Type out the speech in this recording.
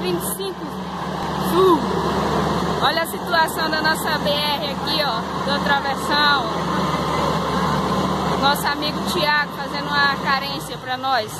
25 Sul. Olha a situação da nossa BR aqui, ó, do travessão. Nosso amigo Tiago fazendo uma carência para nós.